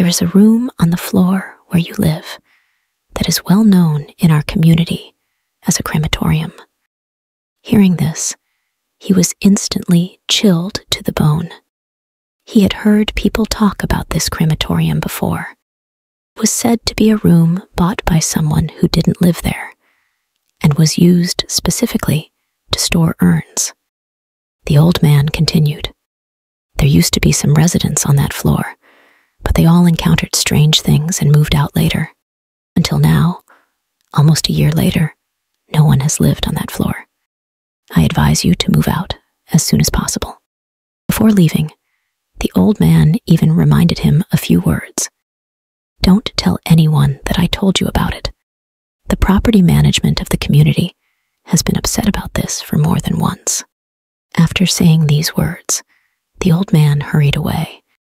There is a room on the floor where you live that is well known in our community as a crematorium. Hearing this, he was instantly chilled to the bone. He had heard people talk about this crematorium before. It was said to be a room bought by someone who didn't live there and was used specifically to store urns. The old man continued. There used to be some residents on that floor, they all encountered strange things and moved out later. Until now, almost a year later, no one has lived on that floor. I advise you to move out as soon as possible. Before leaving, the old man even reminded him a few words. Don't tell anyone that I told you about it. The property management of the community has been upset about this for more than once. After saying these words, the old man hurried away.